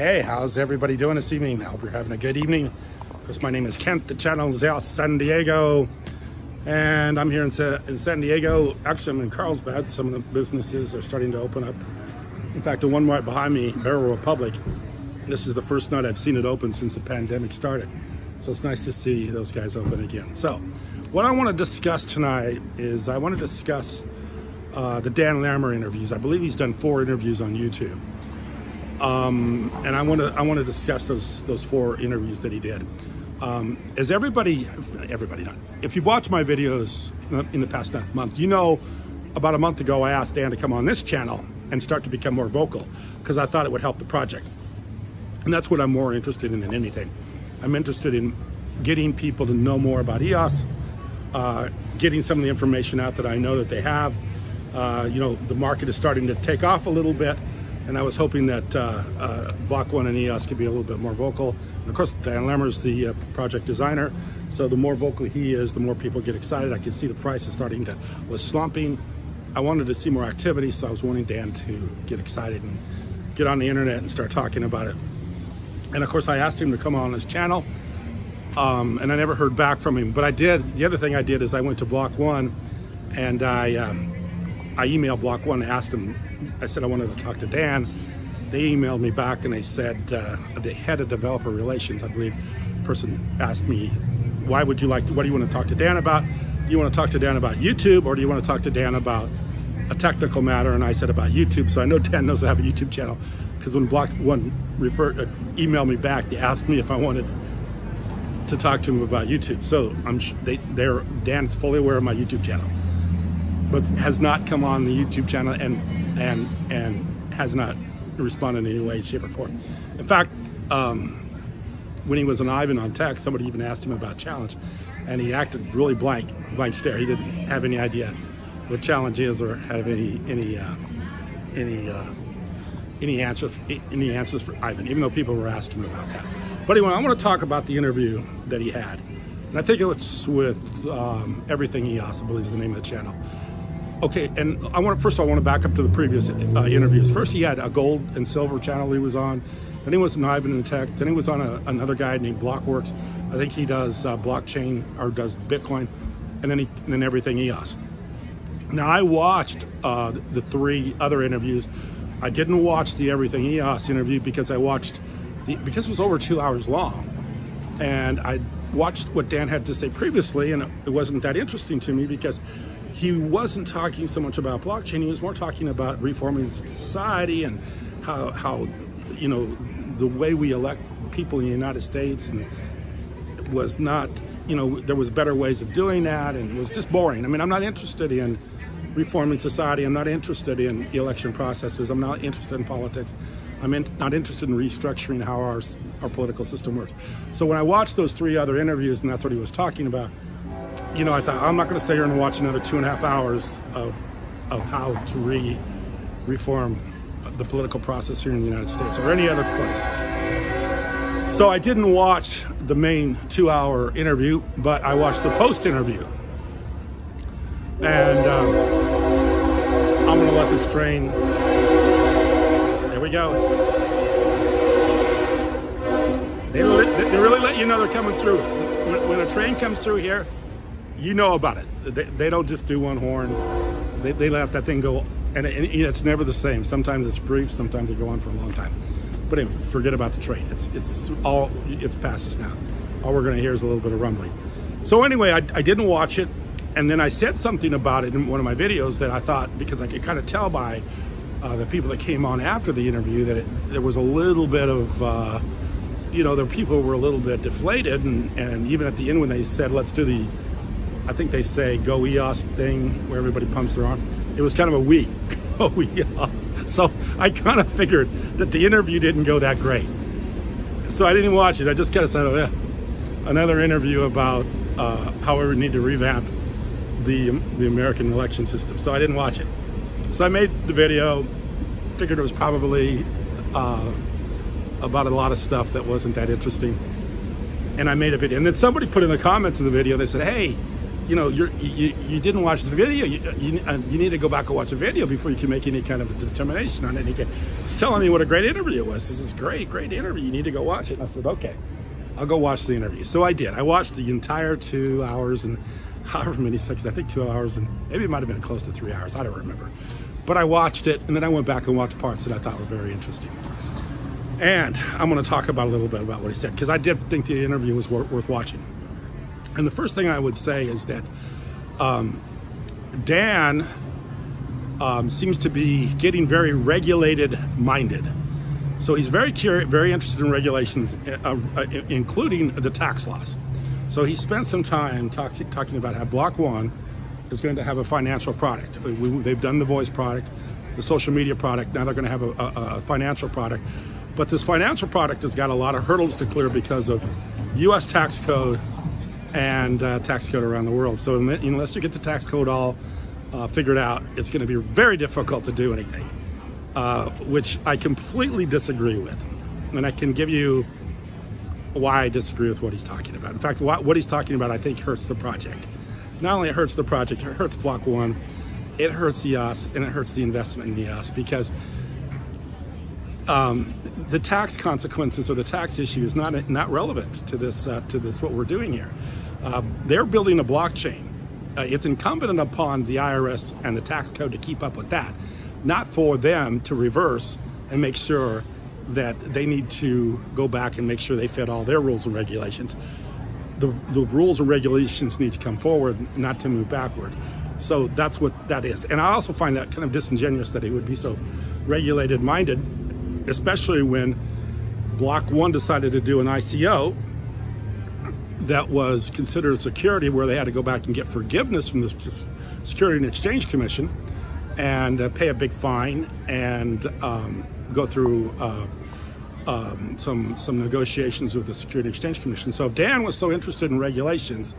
Okay, how's everybody doing this evening? I hope you're having a good evening. Of course, my name is Kent, the channel is out San Diego. And I'm here in, Sa in San Diego. Actually, I'm in Carlsbad. Some of the businesses are starting to open up. In fact, the one right behind me, Barrel Republic, this is the first night I've seen it open since the pandemic started. So it's nice to see those guys open again. So what I want to discuss tonight is I want to discuss uh, the Dan Larimer interviews. I believe he's done four interviews on YouTube. Um, and I want to I want to discuss those those four interviews that he did. Um, as everybody, everybody, not if you've watched my videos in the past month, you know about a month ago I asked Dan to come on this channel and start to become more vocal because I thought it would help the project. And that's what I'm more interested in than anything. I'm interested in getting people to know more about EOS, uh, getting some of the information out that I know that they have. Uh, you know, the market is starting to take off a little bit and I was hoping that uh, uh, Block One and EOS could be a little bit more vocal. And of course, Dan Larimer's the uh, project designer, so the more vocal he is, the more people get excited. I can see the price is starting to was slumping. I wanted to see more activity, so I was wanting Dan to get excited and get on the internet and start talking about it. And of course, I asked him to come on his channel, um, and I never heard back from him. But I did. The other thing I did is I went to Block One, and I um, I emailed Block One, asked him I said I wanted to talk to Dan. They emailed me back and they said uh, the head of developer relations, I believe, person asked me, why would you like to, what do you want to talk to Dan about? Do you want to talk to Dan about YouTube or do you want to talk to Dan about a technical matter? And I said about YouTube. So I know Dan knows I have a YouTube channel because when Block One referred, uh, emailed me back, they asked me if I wanted to talk to him about YouTube. So I'm they they're Dan's fully aware of my YouTube channel, but has not come on the YouTube channel and and and has not responded in any way, shape, or form. In fact, um, when he was an Ivan on tech, somebody even asked him about challenge, and he acted really blank, blank stare. He didn't have any idea what challenge is or have any any uh, any uh, any answers any answers for Ivan, even though people were asking him about that. But anyway, I want to talk about the interview that he had, and I think it was with um, Everything EOS, I believe is the name of the channel. Okay, and I want first I want to back up to the previous uh, interviews. First, he had a gold and silver channel he was on. Then he was an Ivan on Tech. Then he was on a, another guy named Blockworks. I think he does uh, blockchain or does Bitcoin, and then he and then everything EOS. Now I watched uh, the three other interviews. I didn't watch the Everything EOS interview because I watched the because it was over two hours long, and I watched what Dan had to say previously, and it wasn't that interesting to me because he wasn't talking so much about blockchain. He was more talking about reforming society and how, how you know, the way we elect people in the United States and was not, you know, there was better ways of doing that and it was just boring. I mean, I'm not interested in reforming society. I'm not interested in election processes. I'm not interested in politics. I'm in, not interested in restructuring how our, our political system works. So when I watched those three other interviews and that's what he was talking about, you know, I thought I'm not going to stay here and watch another two and a half hours of of how to re reform the political process here in the United States or any other place. So I didn't watch the main two-hour interview, but I watched the post-interview, and um, I'm going to let this train. There we go. They, they really let you know they're coming through. When, when a train comes through here, you know about it. They, they don't just do one horn. They, they let that thing go, and, it, and, it's never the same. Sometimes it's brief, sometimes it go on for a long time. But anyway, forget about the train. It's it's all it's past us now. All we're gonna hear is a little bit of rumbling. So anyway, I, I didn't watch it, and then I said something about it in one of my videos that I thought because I could kind of tell by uh, the people that came on after the interview that it, there was a little bit of. Uh, you know, the people were a little bit deflated, and, and even at the end when they said, let's do the I think they say go EOS thing where everybody pumps their arm. It was kind of a weak go EOS. So I kind of figured that the interview didn't go that great. So I didn't watch it. I just kind of said, oh, yeah. another interview about uh, how we need to revamp the, the American election system. So I didn't watch it. So I made the video, figured it was probably uh, about a lot of stuff that wasn't that interesting. And I made a video. And then somebody put in the comments of the video, they said, hey, you know, you, you didn't watch the video. You, you, uh, you need to go back and watch the video before you can make any kind of determination on it. He's telling me what a great interview it was. This is great, great interview. You need to go watch it. And I said, okay, I'll go watch the interview. So I did. I watched the entire two hours and however many seconds, I think two hours and maybe it might have been close to three hours. I don't remember. But I watched it and then I went back and watched parts that I thought were very interesting. And I'm going to talk about a little bit about what he said because I did think the interview was worth watching. And the first thing I would say is that um, Dan um, seems to be getting very regulated minded. So he's very curious, very interested in regulations, uh, uh, including the tax laws. So he spent some time talk, talking about how Block One is going to have a financial product. We, they've done the voice product, the social media product. Now they're going to have a, a, a financial product. But this financial product has got a lot of hurdles to clear because of U.S. tax code and uh, tax code around the world. So unless you get the tax code all uh, figured out, it's going to be very difficult to do anything, uh, which I completely disagree with. And I can give you why I disagree with what he's talking about. In fact, what, what he's talking about, I think, hurts the project. Not only it hurts the project, it hurts Block One, it hurts the EOS, and it hurts the investment in the EOS because um, the tax consequences or the tax issue is not not relevant to this uh, to this what we're doing here. Uh, they're building a blockchain. Uh, it's incumbent upon the IRS and the tax code to keep up with that, not for them to reverse and make sure that they need to go back and make sure they fit all their rules and regulations. The, the rules and regulations need to come forward, not to move backward. So that's what that is. And I also find that kind of disingenuous that he would be so regulated minded especially when Block One decided to do an ICO that was considered a security where they had to go back and get forgiveness from the Security and Exchange Commission and uh, pay a big fine and um, go through uh, um, some some negotiations with the Security and Exchange Commission. So if Dan was so interested in regulations,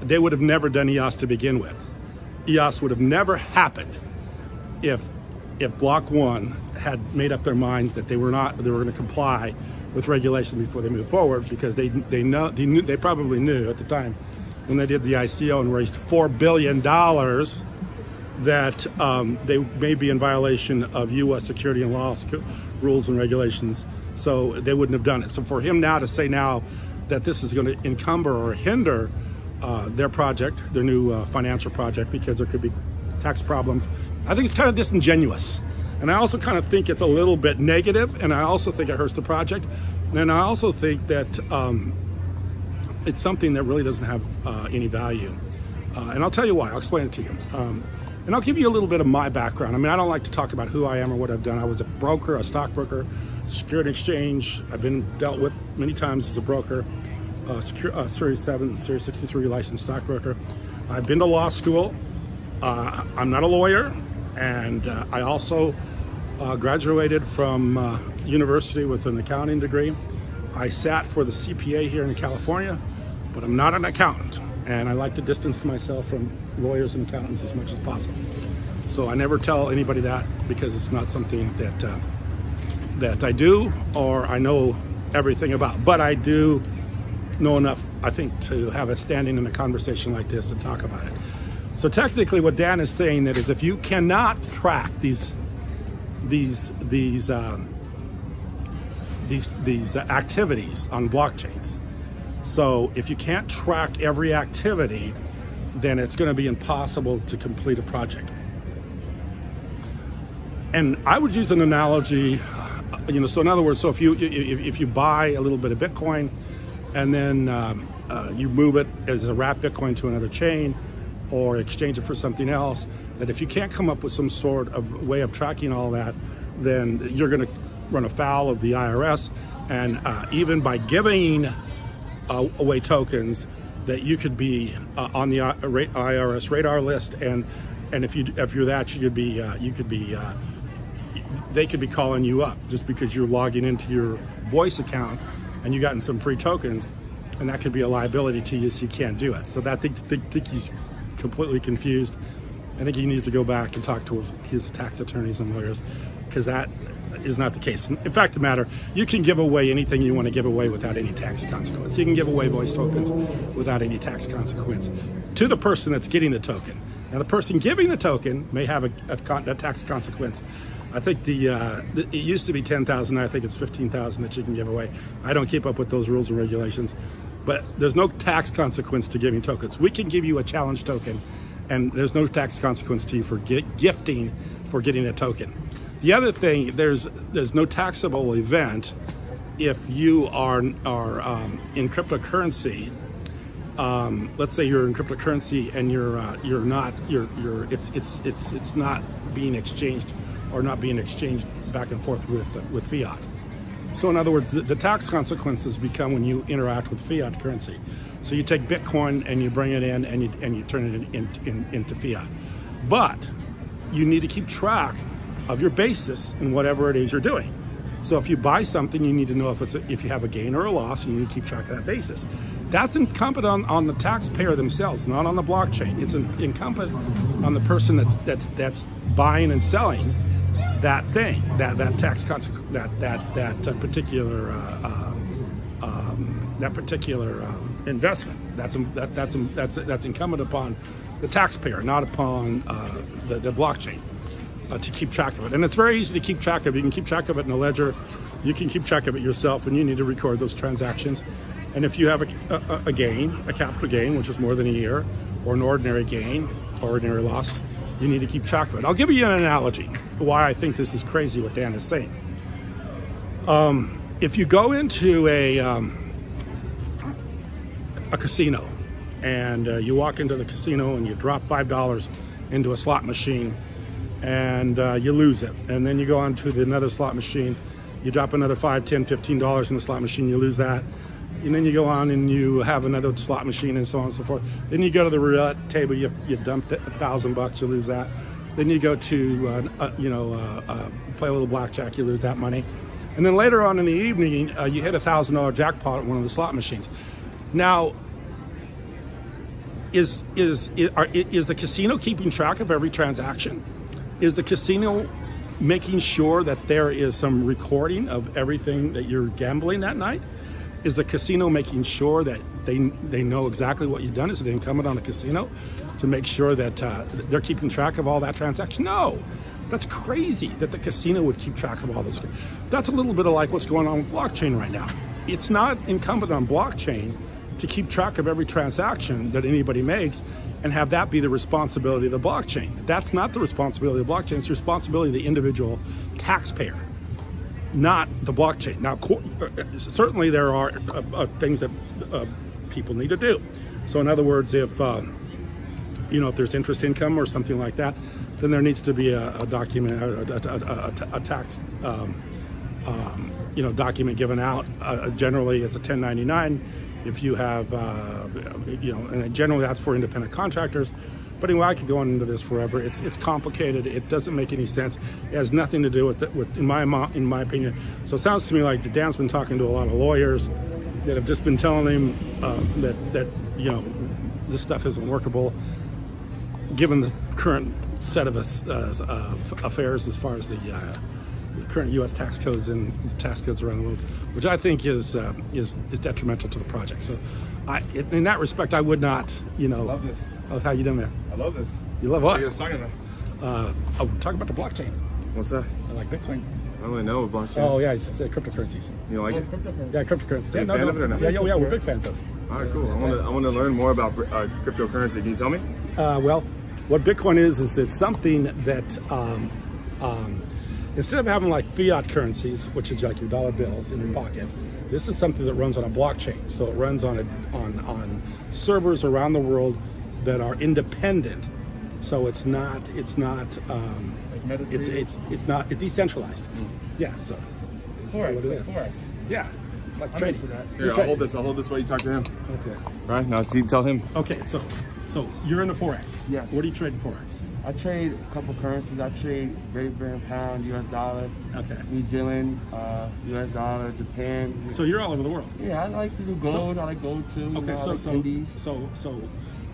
they would have never done EOS to begin with. EOS would have never happened if if Block One had made up their minds that they were not they were going to comply with regulation before they move forward because they they know they knew they probably knew at the time when they did the ICO and raised four billion dollars that um, they may be in violation of U.S. security and law rules and regulations. So they wouldn't have done it. So for him now to say now that this is going to encumber or hinder uh, their project, their new uh, financial project, because there could be tax problems I think it's kind of disingenuous. And I also kind of think it's a little bit negative, and I also think it hurts the project. And I also think that um, it's something that really doesn't have uh, any value. Uh, and I'll tell you why, I'll explain it to you. Um, and I'll give you a little bit of my background. I mean, I don't like to talk about who I am or what I've done. I was a broker, a stockbroker, security exchange. I've been dealt with many times as a broker, uh, secure, uh, Series 7, Series 63 licensed stockbroker. I've been to law school. Uh, I'm not a lawyer. And uh, I also uh, graduated from uh, university with an accounting degree. I sat for the CPA here in California, but I'm not an accountant. And I like to distance myself from lawyers and accountants as much as possible. So I never tell anybody that because it's not something that, uh, that I do or I know everything about. But I do know enough, I think, to have a standing in a conversation like this and talk about it. So technically what Dan is saying that is if you cannot track these these these um, these these activities on blockchains. So if you can't track every activity, then it's going to be impossible to complete a project. And I would use an analogy, you know, so in other words, so if you if, if you buy a little bit of Bitcoin and then um, uh, you move it as a wrap Bitcoin to another chain, or exchange it for something else, that if you can't come up with some sort of way of tracking all that, then you're going to run afoul of the IRS. And uh, even by giving uh, away tokens, that you could be uh, on the IRS radar list, and and if you if you're that, you could be uh, you could be uh, they could be calling you up just because you're logging into your voice account and you gotten some free tokens, and that could be a liability to you, so you can't do it. So that think, think, think he's completely confused I think he needs to go back and talk to his tax attorneys and lawyers because that is not the case. In fact, the matter, you can give away anything you want to give away without any tax consequence. You can give away voice tokens without any tax consequence to the person that's getting the token. Now, the person giving the token may have a, a, a tax consequence. I think the, uh, the, it used to be 10,000. I think it's 15,000 that you can give away. I don't keep up with those rules and regulations, but there's no tax consequence to giving tokens. We can give you a challenge token, and there's no tax consequence to you for gifting for getting a token. The other thing, there's there's no taxable event if you are are um, in cryptocurrency. Um, let's say you're in cryptocurrency and you're uh, you're not you're you're it's it's it's it's not being exchanged or not being exchanged back and forth with uh, with fiat. So in other words, the, the, tax consequences become when you interact with fiat currency. So you take Bitcoin and you bring it in and you and you turn it in, in, into fiat. But you need to keep track of your basis in whatever it is you're doing. So if you buy something, you need to know if it's a, if you have a gain or a loss, and you need to keep track of that basis. That's incumbent on, on the taxpayer themselves, not on the blockchain. It's incumbent on the person that's that's that's buying and selling that thing, that that tax that that that uh, particular uh, uh, um, that particular um, investment. That's that, that's that's that's incumbent upon the taxpayer, not upon uh, the, the blockchain uh, to keep track of it. And it's very easy to keep track of. You can keep track of it in a ledger. You can keep track of it yourself and you need to record those transactions. And if you have a, a, a gain, a capital gain, which is more than a year, or an ordinary gain, ordinary loss, you need to keep track of it. I'll give you an analogy why I think this is crazy what Dan is saying. Um, if you go into a, um, a casino and uh, you walk into the casino and you drop $5 into a slot machine and uh, you lose it. And then you go on to the, another slot machine, you drop another five, ten, fifteen dollars in the slot machine, you lose that. And then you go on and you have another slot machine and so on and so forth. Then you go to the roulette table, you, you dump a thousand bucks, you lose that. Then you go to, uh, uh, you know, uh, uh, play a little blackjack, you lose that money. And then later on in the evening, uh, you hit a thousand dollar jackpot at one of the slot machines. Now, is, is, is, are, is the casino keeping track of every transaction? Is the casino making sure that there is some recording of everything that you're gambling that night? Is the casino making sure that they they know exactly what you've done? Is it incumbent on the casino to make sure that uh, they're keeping track of all that transaction? No, that's crazy that the casino would keep track of all this. That's a little bit of like what's going on with blockchain right now. It's not incumbent on blockchain to keep track of every transaction that anybody makes and have that be the responsibility of the blockchain. That's not the responsibility of the blockchain, it's the responsibility of the individual taxpayer, not the blockchain. Now, uh, certainly there are uh, uh, things that uh, people need to do. So in other words, if, uh, you know, if there's interest income or something like that, then there needs to be a, a document, a, a, a tax, um, um, you know, document given out. Uh, generally, it's a 1099 if you have, uh, you know, and generally that's for independent contractors. But anyway, I could go on into this forever. It's it's complicated. It doesn't make any sense. It has nothing to do with it, with in my in my opinion. So it sounds to me like Dan's been talking to a lot of lawyers that have just been telling him uh, that that you know this stuff isn't workable, given the current set of uh, affairs as far as the uh, current U.S. tax codes and tax codes around the world, which I think is uh, is, is detrimental to the project. So, I, in that respect, I would not, you know. Love this. Oh, how you doing, man? I love this. You love what? What are you talking about? Uh, oh, talk about the blockchain. What's that? I like Bitcoin. I don't really know what blockchain. Oh yeah, it's just uh, cryptocurrencies. You don't like oh, it? Cryptocurrency. Yeah, cryptocurrency. Are you yeah, a fan no, of it or not? Yeah, yeah, yeah, we're big fans of it. All right, cool. I want to I want to learn more about uh, cryptocurrency. Can you tell me? Uh, well, what Bitcoin is is it's something that um, um, instead of having like fiat currencies, which is like your dollar bills in your pocket, this is something that runs on a blockchain. So it runs on a, on on servers around the world that are independent. So it's not it's not um, like it's it's it's not it's decentralized. Mm. Yeah. So forex, like forex. Yeah. It's like I'm trading. That. Here, I'll hold this. I'll hold this while you talk to him. Okay. All right now, you tell him. Okay. So so you're into forex. Yes. What do you trade in forex? I trade a couple currencies. I trade Great Britain pound, U.S. dollar, okay. New Zealand, uh, U.S. dollar, Japan. So you're all over the world. Yeah, I like to do gold. So, I like gold too. Okay, you know, so like so, Indies. so so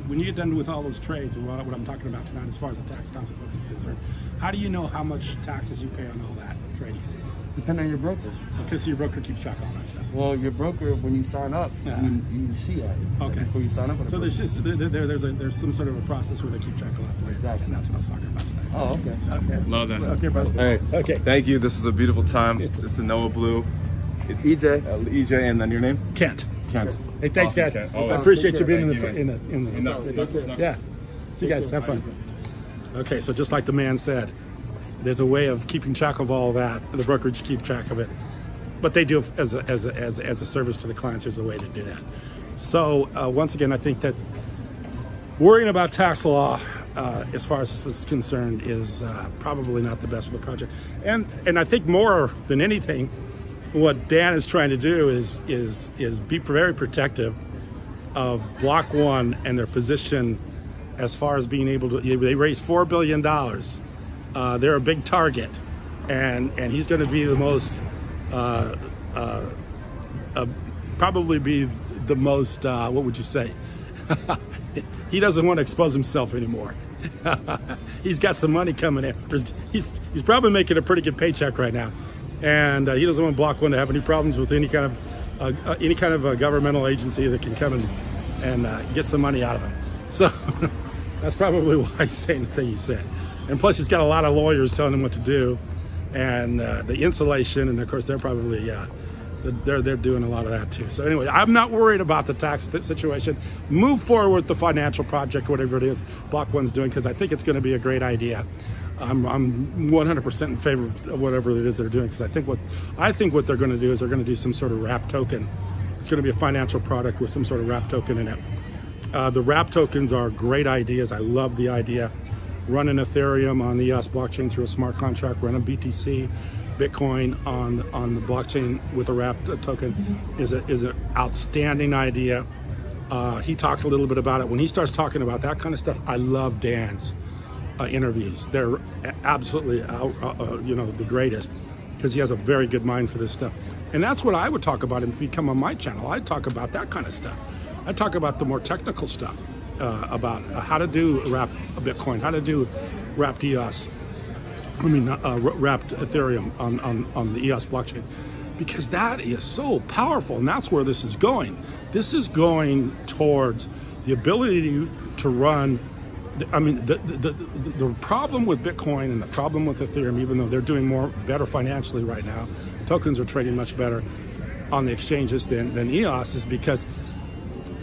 when you get done with all those trades, what, what I'm talking about tonight, as far as the tax consequence is concerned, how do you know how much taxes you pay on all that trading? Depending on your broker. Because your broker keeps track of all that stuff. Well, your broker, when you sign up, Yeah. you, you see that Okay. before you sign up. With So broker. there's just there, there, there's a there's some sort of a process where they keep track of that for you, Exactly. and that's what I was talking about tonight. Oh, okay. Okay. Love that. Okay, brother. Hey, Okay. Thank you. This is a beautiful time. This is Noah Blue. It's EJ. uh, EJ, and then your name? Kent. Kent. Hey, thanks, Awesome, guys. I appreciate you being in the in the in the. And Knucks, Knucks, Knucks. Yeah. See you guys. Have fun. Okay, so just like the man said, there's a way of keeping track of all that. The brokerage keep track of it, but they do as a, as a, as as a service to the clients. There's a way to do that. So uh, once again, I think that worrying about tax law, uh, as far as this is concerned, is uh, probably not the best for the project. And and I think more than anything, what Dan is trying to do is is is be very protective of Block One and their position as far as being able to. They raised four billion dollars. Uh, they're a big target, and and he's going to be the most, uh, uh, uh, probably be the most. Uh, what would you say? he doesn't want to expose himself anymore. he's got some money coming in. He's he's probably making a pretty good paycheck right now, and uh, he doesn't want Block One to have any problems with any kind of uh, uh, any kind of uh, governmental agency that can come and and uh, get some money out of him. So that's probably why he's saying the thing he said. And plus, he's got a lot of lawyers telling him what to do, and uh, the insulation, and of course, they're probably. Uh, they're they're doing a lot of that too. So anyway, I'm not worried about the tax situation. Move forward with the financial project, whatever it is Block One's doing, because I think it's going to be a great idea. I'm I'm 100% in favor of whatever it is they're doing, because I think what I think what they're going to do is they're going to do some sort of wrap token. It's going to be a financial product with some sort of wrap token in it. Uh, the wrap tokens are great ideas. I love the idea. Running Ethereum on the EOS blockchain through a smart contract, running BTC, Bitcoin on on the blockchain with a wrap token is a, is an outstanding idea. Uh, he talked a little bit about it. When he starts talking about that kind of stuff, I love Dan's uh, interviews. They're absolutely, out, uh, uh, you know, the greatest because he has a very good mind for this stuff. And that's what I would talk about if you come on my channel. I'd talk about that kind of stuff. I'd talk about the more technical stuff uh, about uh, how to do wrap Bitcoin, how to do wrapped EOS, I mean, uh, uh, wrapped Ethereum on, on, on the EOS blockchain, because that is so powerful, and that's where this is going. This is going towards the ability to run. I mean, the, the, the, the problem with Bitcoin and the problem with Ethereum, even though they're doing more better financially right now, tokens are trading much better on the exchanges than, than EOS, is because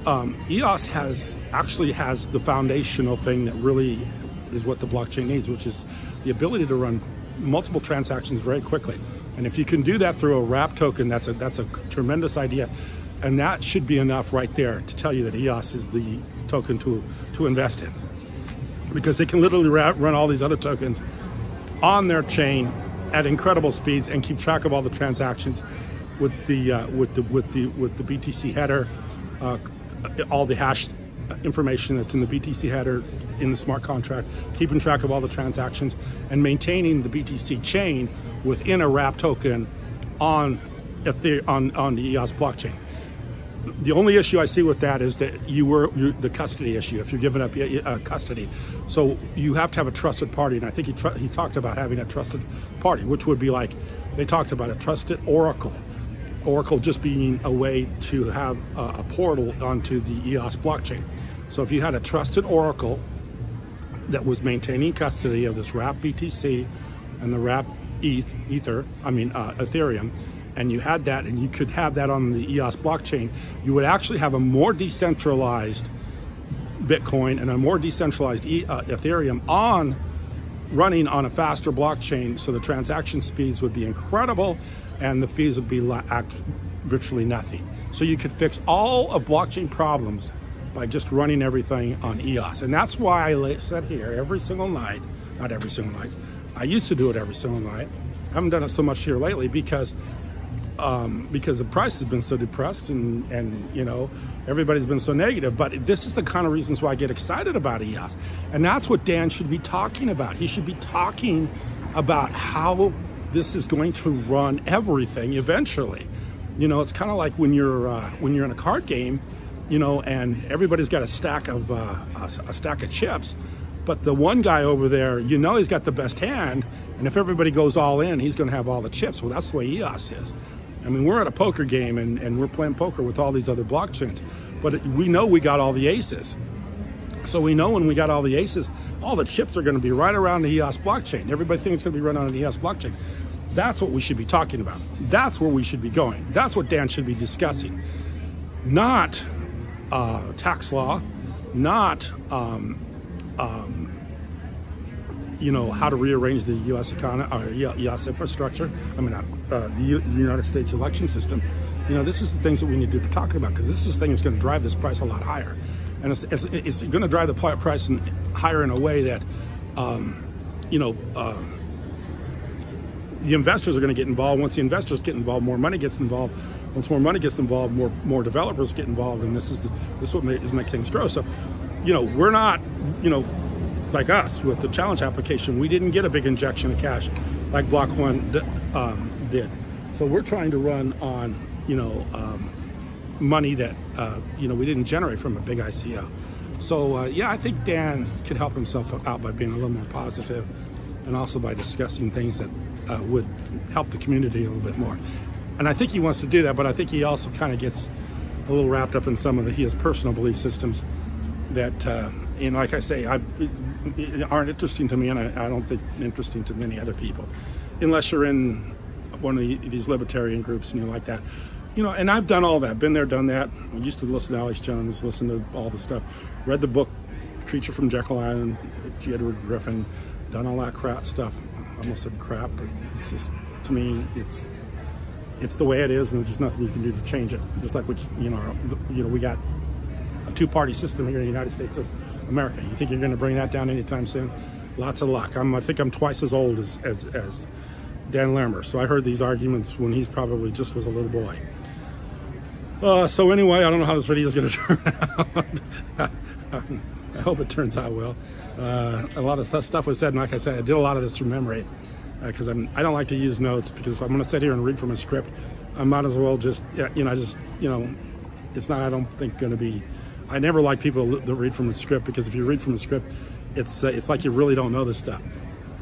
um, EOS has actually has the foundational thing that really is what the blockchain needs, which is the ability to run multiple transactions very quickly. And if you can do that through a wrap token, that's a that's a tremendous idea, and that should be enough right there to tell you that EOS is the token to to invest in, because they can literally run all these other tokens on their chain at incredible speeds and keep track of all the transactions with the uh, with the with the with the BTC header, uh, all the hash information that's in the BTC header in the smart contract, keeping track of all the transactions and maintaining the BTC chain within a wrap token on on on the EOS blockchain. The only issue I see with that is that you were the custody issue. If you're giving up uh, custody, so you have to have a trusted party, and I think he he talked about having a trusted party, which would be like they talked about a trusted oracle. Oracle just being a way to have a, a portal onto the EOS blockchain. So if you had a trusted oracle that was maintaining custody of this wrap BTC and the wrap ETH, Ether, I mean uh, Ethereum, and you had that and you could have that on the EOS blockchain, you would actually have a more decentralized Bitcoin and a more decentralized e, uh, Ethereum on running on a faster blockchain. So the transaction speeds would be incredible and the fees would be virtually nothing. So you could fix all of blockchain problems by just running everything on EOS. And that's why I sit here every single night, not every single night. I used to do it every single night. I haven't done it so much here lately because um, because the price has been so depressed and, and, you know, everybody's been so negative. But this is the kind of reasons why I get excited about EOS. And that's what Dan should be talking about. He should be talking about how this is going to run everything eventually. You know, it's kind of like when you're uh, when you're in a card game, you know, and everybody's got a stack of uh, a, a stack of chips. But the one guy over there, you know, he's got the best hand, and if everybody goes all in, he's going to have all the chips. Well, that's the way EOS is. I mean, we're at a poker game and, and we're playing poker with all these other blockchains, but we know we got all the aces. So we know when we got all the aces, all the chips are going to be right around the EOS blockchain. Everybody thinks it's going to be run on the EOS blockchain. That's what we should be talking about. That's where we should be going. That's what Dan should be discussing. Not uh, tax law, not um, um, you know, how to rearrange the U.S. economy or U.S. infrastructure. I mean, uh, the United States election system. You know, this is the things that we need to be talking about because this is the thing that's going to drive this price a lot higher, and it's, it's, it's going to drive the price in, higher in a way that, um, you know. Uh, the investors are going to get involved. Once the investors get involved, more money gets involved. Once more money gets involved, more more developers get involved, and this is the, this is what makes make things grow. So, you know, we're not, you know, like us with the challenge application, we didn't get a big injection of cash like Block One um, did. So we're trying to run on, you know, um, money that, uh, you know, we didn't generate from a big ICO. So uh, yeah, I think Dan could help himself out by being a little more positive and also by discussing things that uh, would help the community a little bit more. And I think he wants to do that, but I think he also kind of gets a little wrapped up in some of the, his personal belief systems that, uh, and like I say, I, aren't interesting to me, and I, I, don't think interesting to many other people, unless you're in one of the, these libertarian groups and you like that. You know, and I've done all that, been there, done that. I used to listen to Alex Jones, listen to all the stuff, read the book Creature from Jekyll Island, G. Edward Griffin, done all that crap stuff. I almost said crap, but it's just, to me, it's it's the way it is, and there's just nothing you can do to change it. Just like we, you know, you know, we got a two-party system here in the United States of America. You think you're going to bring that down anytime soon? Lots of luck. I'm, I think I'm twice as old as, as, as Dan Larimer, so I heard these arguments when he probably just was a little boy. Uh, so anyway, I don't know how this video is going to turn out. I hope it turns out well. Uh, a lot of stuff was said, and like I said, I did a lot of this from memory because uh, I don't like to use notes because if I'm going to sit here and read from a script, I might as well just you know I just you know it's not I don't think going to be I never like people that read from a script because if you read from a script, it's uh, it's like you really don't know this stuff.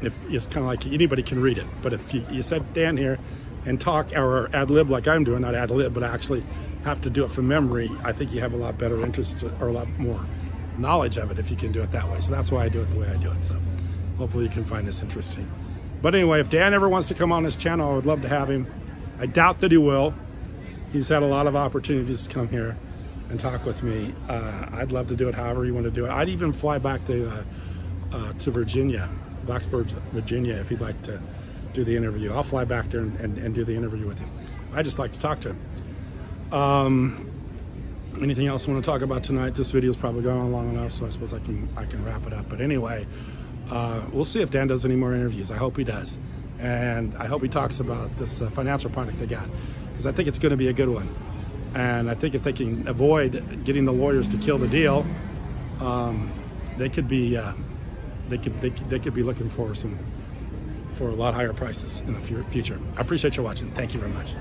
If it's kind of like anybody can read it, but if you, you sit down here and talk or ad lib like I'm doing, not ad lib, but actually have to do it from memory, I think you have a lot better interest or a lot more knowledge of it if you can do it that way. So that's why I do it the way I do it. So hopefully you can find this interesting. But anyway, if Dan ever wants to come on this channel, I would love to have him. I doubt that he will. He's had a lot of opportunities to come here and talk with me. Uh, I'd love to do it however you want to do it. I'd even fly back to uh, uh, to Virginia, Blacksburg, Virginia, if you'd like to do the interview. I'll fly back there and, and, and do the interview with him. I just like to talk to him. Um, anything else I want to talk about tonight? This video is probably going on long enough, so I suppose I can I can wrap it up. But anyway, uh, we'll see if Dan does any more interviews. I hope he does, and I hope he talks about this uh, financial product they got because I think it's going to be a good one. And I think if they can avoid getting the lawyers to kill the deal, um, they could be uh, they could they, they could be looking for some for a lot higher prices in the future. I appreciate you watching. Thank you very much.